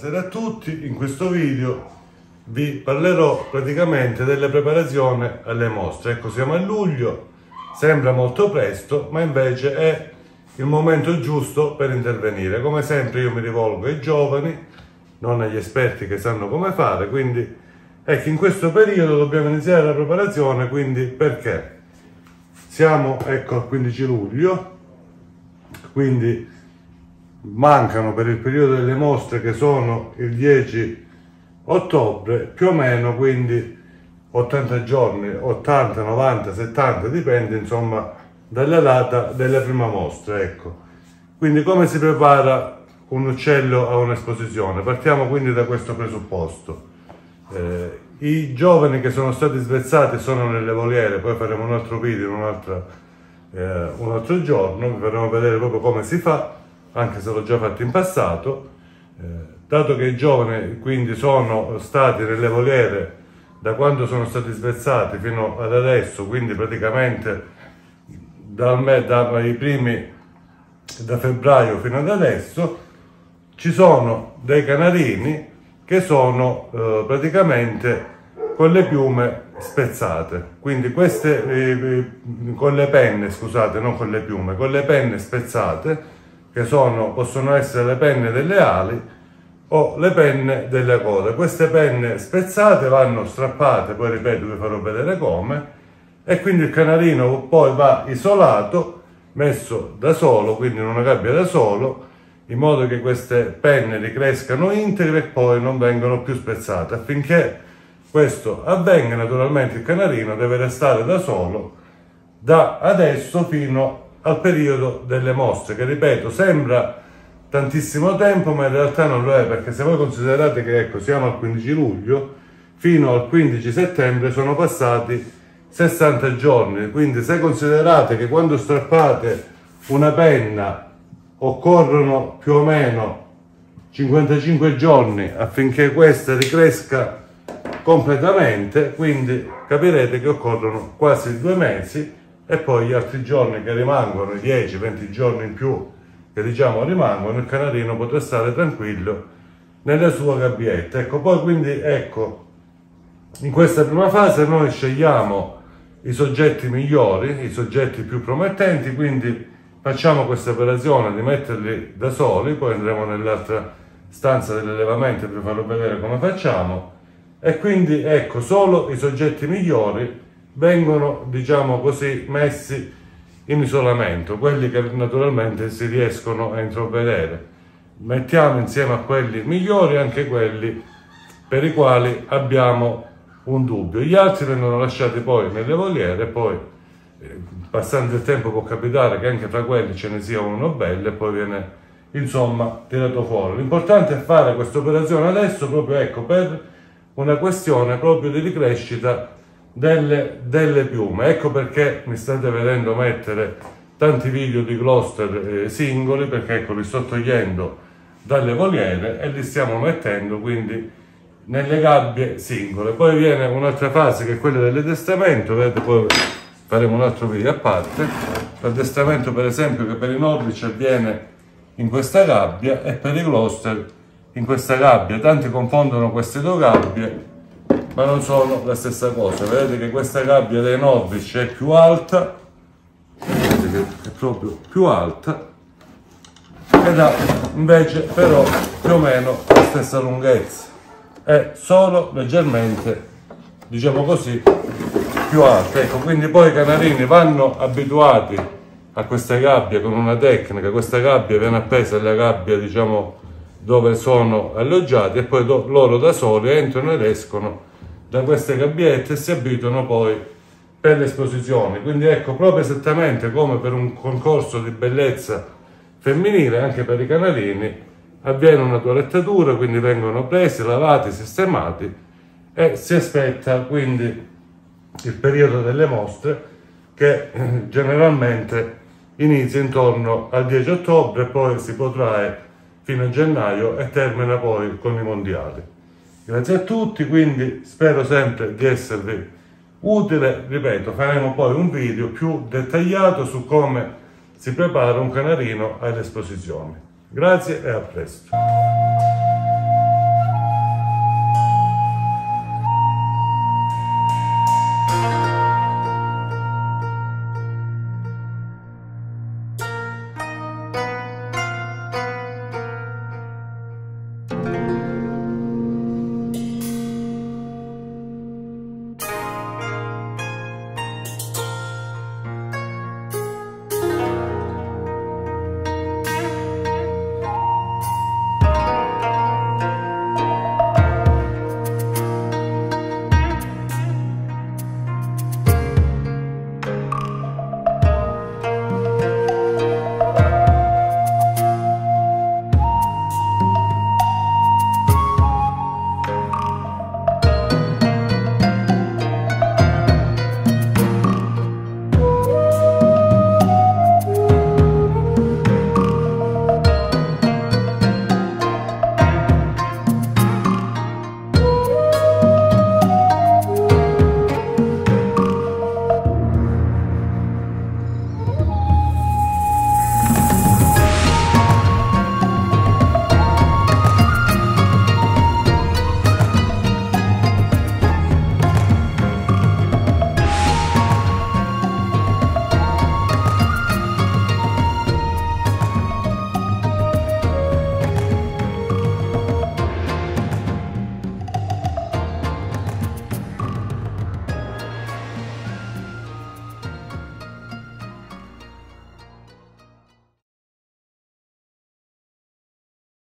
Buonasera a tutti, in questo video vi parlerò praticamente delle preparazioni alle mostre. Ecco, siamo a luglio, sembra molto presto, ma invece è il momento giusto per intervenire. Come sempre io mi rivolgo ai giovani, non agli esperti che sanno come fare, quindi ecco, in questo periodo dobbiamo iniziare la preparazione, quindi perché? Siamo, ecco, al 15 luglio, quindi mancano per il periodo delle mostre che sono il 10 ottobre più o meno quindi 80 giorni 80 90 70 dipende insomma dalla data della prima mostra ecco. Quindi come si prepara un uccello a un'esposizione? Partiamo quindi da questo presupposto. Eh, i giovani che sono stati svezzati sono nelle voliere poi faremo un altro video un eh, un altro giorno vi faremo vedere proprio come si fa anche se l'ho già fatto in passato, eh, dato che i giovani quindi sono stati nelle voliere da quando sono stati svezzati fino ad adesso, quindi praticamente dal dai primi, da febbraio fino ad adesso, ci sono dei canarini che sono eh, praticamente con le piume spezzate. Quindi queste, eh, eh con le penne, scusate, non con le piume, con le penne spezzate, che sono, possono essere le penne delle ali o le penne delle code. Queste penne spezzate vanno strappate, poi ripeto vi farò vedere come, e quindi il canarino poi va isolato, messo da solo, quindi in una gabbia da solo, in modo che queste penne ricrescano integre e poi non vengano più spezzate. Affinché questo avvenga, naturalmente il canarino deve restare da solo da adesso fino a al periodo delle mostre, che ripeto, sembra tantissimo tempo, ma in realtà non lo è, perché se voi considerate che ecco, siamo al 15 luglio, fino al 15 settembre sono passati 60 giorni, quindi se considerate che quando strappate una penna occorrono più o meno 55 giorni affinché questa ricresca completamente, quindi capirete che occorrono quasi due mesi e poi gli altri giorni che rimangono, 10-20 giorni in più che diciamo rimangono, il canarino potrà stare tranquillo nella sua gabbietta. Ecco, poi quindi ecco, in questa prima fase noi scegliamo i soggetti migliori, i soggetti più promettenti, quindi facciamo questa operazione di metterli da soli, poi andremo nell'altra stanza dell'allevamento per farlo vedere come facciamo, e quindi ecco, solo i soggetti migliori vengono, diciamo così, messi in isolamento, quelli che naturalmente si riescono a intravedere. Mettiamo insieme a quelli migliori anche quelli per i quali abbiamo un dubbio. Gli altri vengono lasciati poi nelle voliere poi eh, passando il tempo può capitare che anche tra quelli ce ne sia uno bello e poi viene insomma tirato fuori. L'importante è fare questa operazione adesso proprio ecco per una questione proprio di ricrescita delle, delle, piume. Ecco perché mi state vedendo mettere tanti video di cluster eh, singoli, perché ecco li sto togliendo dalle voliere e li stiamo mettendo quindi nelle gabbie singole. Poi viene un'altra fase che è quella dell'addestramento, vedete poi faremo un altro video a parte. L'addestramento per esempio che per i nordici avviene in questa gabbia e per i cluster in questa gabbia. Tanti confondono queste due gabbie ma non sono la stessa cosa. Vedete che questa gabbia dei Norwich è più alta, vedete che è proprio più alta, ed ha invece però più o meno la stessa lunghezza. È solo leggermente, diciamo così, più alta. Ecco, quindi poi i canarini vanno abituati a questa gabbia con una tecnica, questa gabbia viene appesa alla gabbia, diciamo, dove sono alloggiati e poi loro da soli entrano ed escono da queste gabbiette e si abituano poi per le esposizioni. Quindi ecco, proprio esattamente come per un concorso di bellezza femminile, anche per i canalini, avviene una toilettatura, quindi vengono presi, lavati, sistemati e si aspetta quindi il periodo delle mostre che eh, generalmente inizia intorno al 10 ottobre, poi si protrae fino a gennaio e termina poi con i mondiali. Grazie a tutti, quindi spero sempre di esservi utile. Ripeto, faremo poi un video più dettagliato su come si prepara un canarino alle esposizioni. Grazie e a presto.